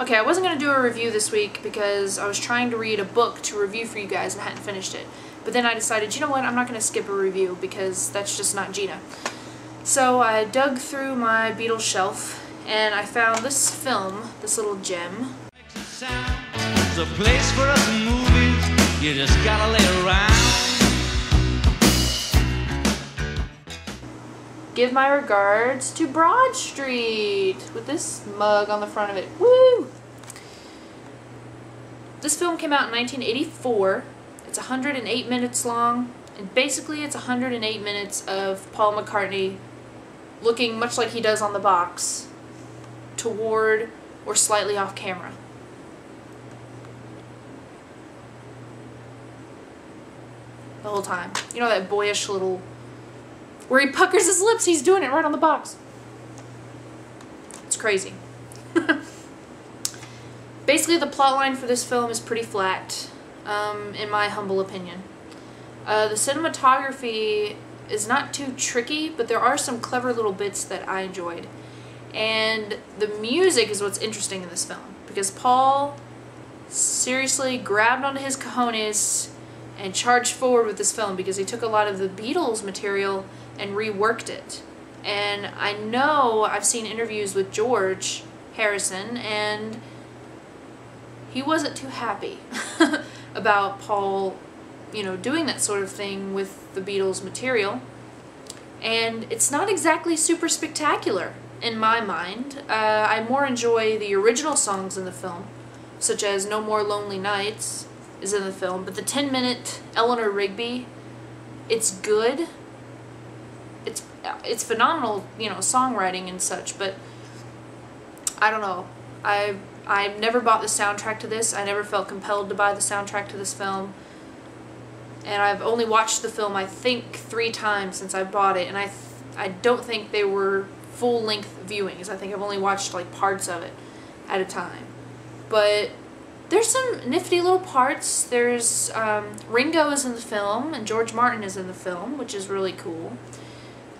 Okay, I wasn't going to do a review this week because I was trying to read a book to review for you guys and I hadn't finished it. But then I decided, you know what, I'm not going to skip a review because that's just not Gina. So I dug through my Beatles shelf and I found this film, this little gem. There's a place for us movies, you just gotta lay around. Give my regards to Broad Street with this mug on the front of it. Woo! This film came out in 1984. It's 108 minutes long, and basically it's 108 minutes of Paul McCartney looking much like he does on the box toward or slightly off camera. The whole time. You know that boyish little where he puckers his lips, he's doing it right on the box. It's crazy. Basically, the plot line for this film is pretty flat, um, in my humble opinion. Uh, the cinematography is not too tricky, but there are some clever little bits that I enjoyed. And the music is what's interesting in this film, because Paul seriously grabbed onto his cojones and charged forward with this film because he took a lot of the Beatles material and reworked it. And I know I've seen interviews with George Harrison, and he wasn't too happy about Paul, you know, doing that sort of thing with the Beatles material. And it's not exactly super spectacular in my mind. Uh, I more enjoy the original songs in the film, such as No More Lonely Nights is in the film, but the 10 minute Eleanor Rigby, it's good, it's it's phenomenal, you know, songwriting and such, but I don't know. I I've never bought the soundtrack to this. I never felt compelled to buy the soundtrack to this film. And I've only watched the film I think 3 times since I bought it and I I don't think they were full-length viewings. I think I've only watched like parts of it at a time. But there's some nifty little parts. There's um, Ringo is in the film and George Martin is in the film, which is really cool.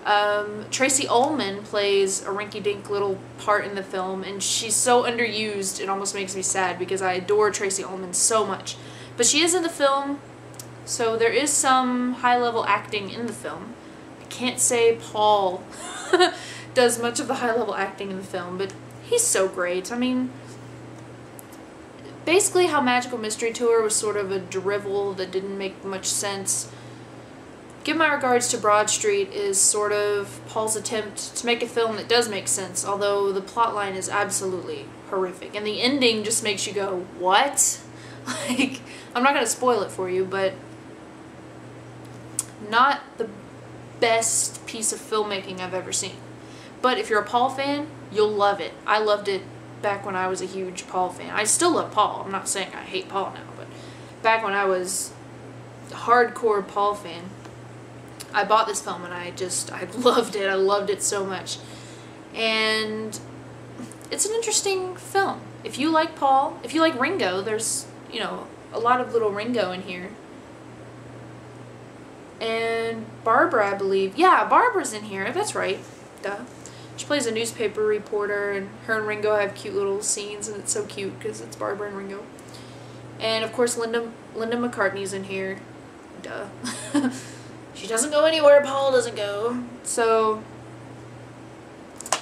Um, Tracey Ullman plays a rinky-dink little part in the film, and she's so underused, it almost makes me sad because I adore Tracey Ullman so much. But she is in the film, so there is some high-level acting in the film. I can't say Paul does much of the high-level acting in the film, but he's so great. I mean, basically how Magical Mystery Tour was sort of a drivel that didn't make much sense Give My Regards to Broad Street is sort of Paul's attempt to make a film that does make sense, although the plotline is absolutely horrific. And the ending just makes you go, what? Like, I'm not going to spoil it for you, but not the best piece of filmmaking I've ever seen. But if you're a Paul fan, you'll love it. I loved it back when I was a huge Paul fan. I still love Paul. I'm not saying I hate Paul now, but back when I was a hardcore Paul fan, I bought this film and I just, I loved it. I loved it so much. And it's an interesting film. If you like Paul, if you like Ringo, there's, you know, a lot of little Ringo in here. And Barbara, I believe. Yeah, Barbara's in here. That's right. Duh. She plays a newspaper reporter, and her and Ringo have cute little scenes, and it's so cute because it's Barbara and Ringo. And of course, Linda Linda McCartney's in here. Duh. Doesn't go anywhere Paul doesn't go. So,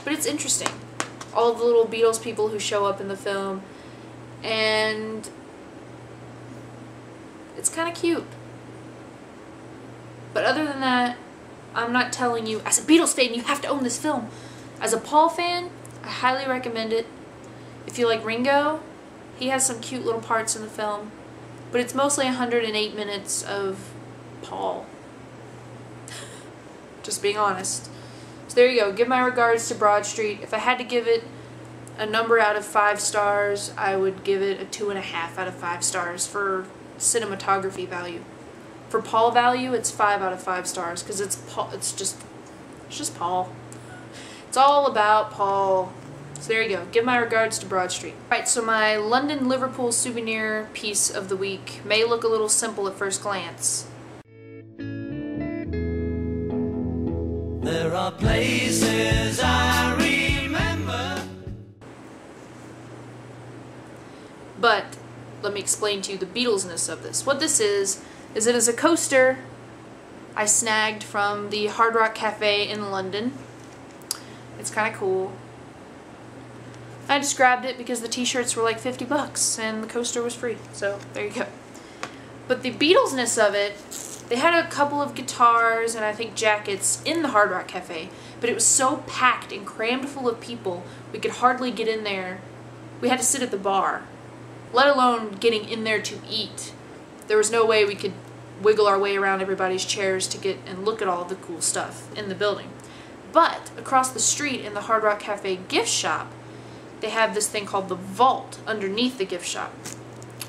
but it's interesting. All the little Beatles people who show up in the film. And it's kind of cute. But other than that, I'm not telling you, as a Beatles fan, you have to own this film. As a Paul fan, I highly recommend it. If you like Ringo, he has some cute little parts in the film. But it's mostly 108 minutes of Paul. Just being honest. So there you go. Give my regards to Broad Street. If I had to give it a number out of five stars, I would give it a two and a half out of five stars for cinematography value. For Paul value, it's five out of five stars because it's Paul. It's just, it's just Paul. It's all about Paul. So there you go. Give my regards to Broad Street. Alright, so my London Liverpool souvenir piece of the week may look a little simple at first glance. There are places I remember. But let me explain to you the Beatlesness of this. What this is, is it is a coaster I snagged from the Hard Rock Cafe in London. It's kind of cool. I just grabbed it because the t-shirts were like 50 bucks and the coaster was free. So there you go. But the Beatlesness of it, they had a couple of guitars and I think jackets in the Hard Rock Cafe, but it was so packed and crammed full of people, we could hardly get in there. We had to sit at the bar, let alone getting in there to eat. There was no way we could wiggle our way around everybody's chairs to get and look at all the cool stuff in the building. But across the street in the Hard Rock Cafe gift shop, they have this thing called the vault underneath the gift shop,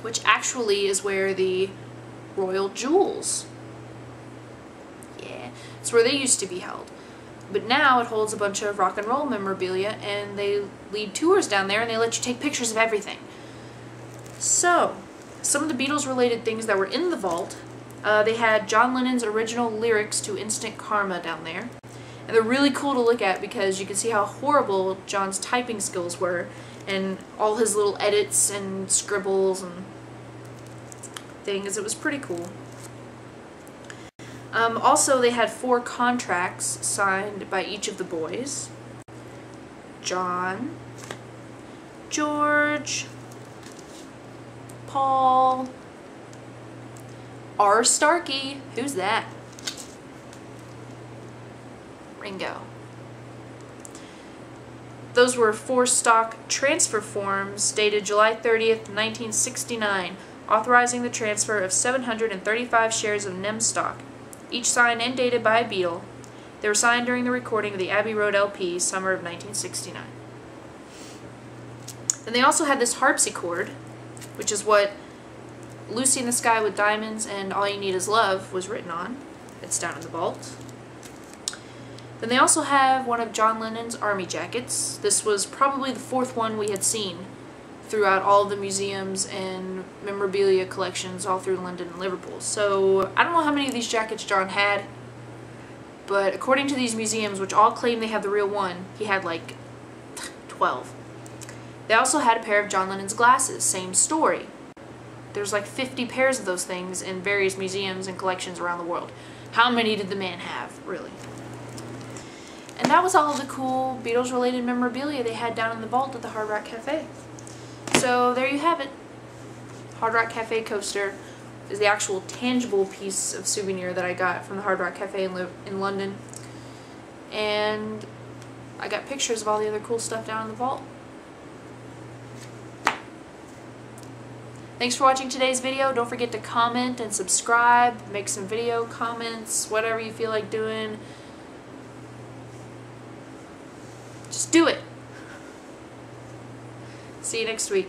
which actually is where the royal jewels. Yeah, it's where they used to be held. But now it holds a bunch of rock and roll memorabilia and they lead tours down there and they let you take pictures of everything. So, some of the Beatles related things that were in the vault, uh, they had John Lennon's original lyrics to Instant Karma down there. And they're really cool to look at because you can see how horrible John's typing skills were and all his little edits and scribbles and things. It was pretty cool. Um, also, they had four contracts signed by each of the boys. John, George, Paul, R. Starkey. Who's that? Ringo. Those were four stock transfer forms dated July 30th, 1969, authorizing the transfer of 735 shares of NEM stock, each signed and dated by a Beatle. They were signed during the recording of the Abbey Road LP, summer of 1969. Then they also had this harpsichord, which is what Lucy in the Sky with Diamonds and All You Need Is Love was written on. It's down in the vault. Then they also have one of John Lennon's army jackets. This was probably the fourth one we had seen throughout all the museums and memorabilia collections all through London and Liverpool. So I don't know how many of these jackets John had, but according to these museums, which all claim they have the real one, he had like 12. They also had a pair of John Lennon's glasses, same story. There's like 50 pairs of those things in various museums and collections around the world. How many did the man have, really? And that was all the cool Beatles related memorabilia they had down in the vault at the Hard Rock Cafe. So there you have it. Hard Rock Cafe coaster is the actual tangible piece of souvenir that I got from the Hard Rock Cafe in, in London. And I got pictures of all the other cool stuff down in the vault. Thanks for watching today's video. Don't forget to comment and subscribe, make some video comments, whatever you feel like doing. Just do it. See you next week.